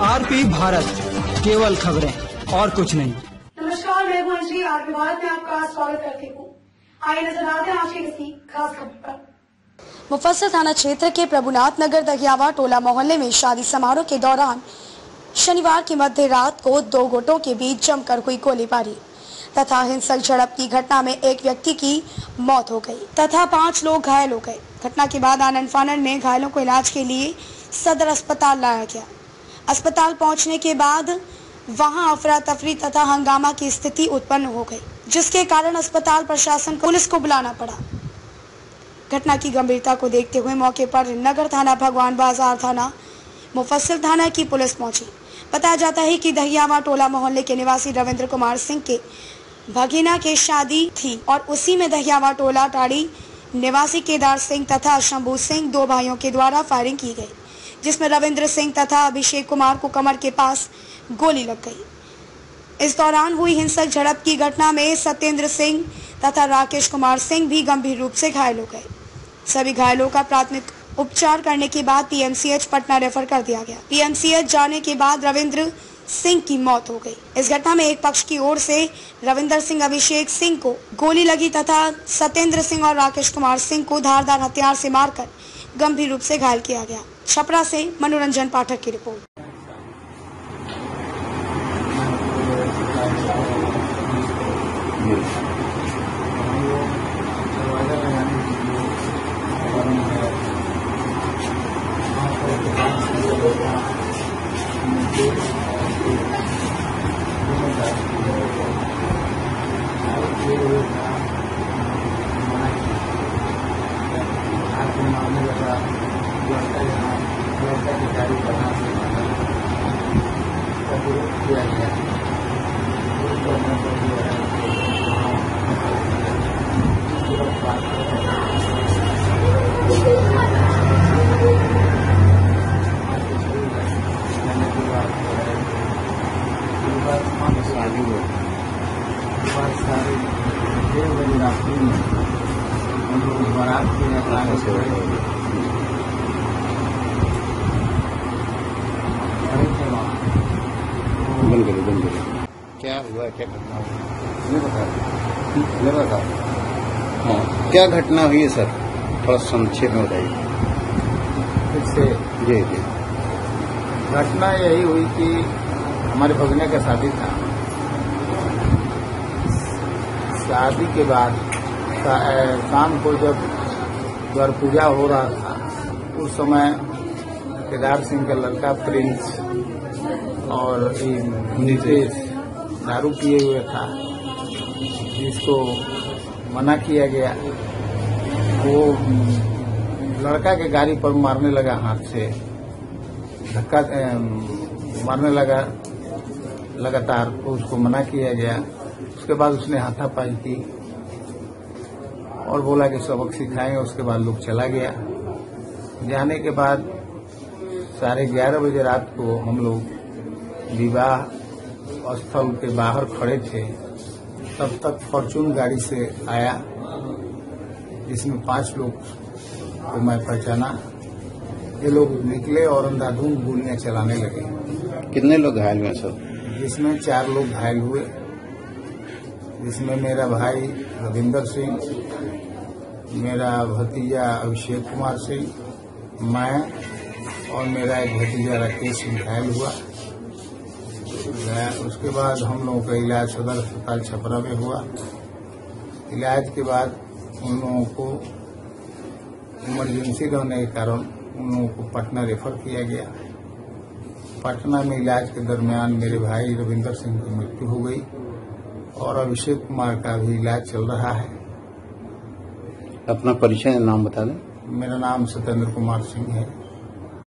RP Bharat केवल खबरें और कुछ नहीं। नमस्कार मैं हूँ अंजलि आरपी भारत में आपका स्वागत करती हूँ। आइए नज़र आते हैं आज की किसी खास खबर पर। मुफस्सिल थाना क्षेत्र के प्रभुनाथ नगर दहियावा टोला मोहल्ले में शादी समारोह के दौरान शनिवार की मध्य रात को दो गुटों के बीच जमकर हुई गोलीबारी। तथा हिंसक झड़प की घटना में एक व्यक्ति की मौत हो गई तथा पाँच लोग घायल हो गए। घटना के बाद आनंद फानन में घायलों को इलाज के लिए सदर अस्पताल लाया गया। अस्पताल पहुँचने के बाद वहाँ अफरा तफरी तथा हंगामा की स्थिति उत्पन्न हो गई, जिसके कारण अस्पताल प्रशासन पुलिस को बुलाना पड़ा। घटना की गंभीरता को देखते हुए मौके पर नगर थाना भगवान बाज़ार थाना, मुफस्सिल थाना की पुलिस पहुँची। बताया जाता है कि दहियावा टोला मोहल्ले के निवासी रविंद्र कुमार सिंह के भगीना की शादी थी और उसी में दहियावा टोला टाड़ी निवासी केदार सिंह तथा शंभू सिंह दो भाइयों के द्वारा फायरिंग की गई, जिसमें रविंद्र सिंह तथा अभिषेक कुमार को कमर के पास गोली लग गई। इस दौरान हुई हिंसक झड़प की घटना में सत्येंद्र सिंह तथा राकेश कुमार सिंह भी गंभीर रूप से घायल हो गए। सभी घायलों का प्राथमिक उपचार करने के बाद पीएमसीएच पटना रेफर कर दिया गया। पीएमसीएच जाने के बाद रविंद्र सिंह की मौत हो गई। इस घटना में एक पक्ष की ओर से रविंदर सिंह, अभिषेक सिंह को गोली लगी तथा सत्येंद्र सिंह और राकेश कुमार सिंह को धारदार हथियार से मारकर गंभीर रूप से घायल किया गया। छपरा से मनोरंजन पाठक की रिपोर्ट। शादी में बहुत सारे डेढ़ बजे रात्रि में हम लोग बारात के अचानक से खड़े थे वहाँ बंद करो बंद करो क्या हुआ क्या घटना हुई बता बता हाँ क्या घटना हुई है सर? थोड़ा संक्षेप में बताइए। जी जी। घटना यही हुई कि हमारे भगने का शादी था। शादी के बाद शाम को जब द्वार पूजा हो रहा था उस समय केदार सिंह का लड़का प्रिंस और नीतीश दारू पिए हुए था, जिसको मना किया गया, वो लड़का के गाड़ी पर मारने लगा हाथ से, धक्का मारने लगा, लगातार तो उसको मना किया गया। उसके बाद उसने हाथापाई की और बोला कि सबक सिखाएँगे उसके बाद लोग चला गया। जाने के बाद साढ़े ग्यारह बजे रात को हम लोग विवाह स्थल के बाहर खड़े थे तब तक फॉर्चून गाड़ी से आया जिसमें पाँच लोग को मैं पहचाना। ये लोग निकले और अंधाधुंध गोलियाँ चलाने लगे। कितने लोग घायल हुए सर? जिसमें चार लोग घायल हुए। जिसमें मेरा भाई रविंदर सिंह मेरा भतीजा अभिषेक कुमार सिंह मैं और मेरा एक भतीजा राकेश सिंह घायल हुआ। गया- उसके बाद हम लोगों का इलाज सदर अस्पताल छपरा में हुआ। इलाज के बाद उन लोगों को इमरजेंसी रहने के कारण उन लोगों को पटना रेफर किया गया। पटना में इलाज के दरमियान मेरे भाई रविंदर सिंह की मृत्यु हो गई और अभिषेक कुमार का भी इलाज चल रहा है। अपना परिचय नाम बता दें। मेरा नाम सत्येंद्र कुमार सिंह है।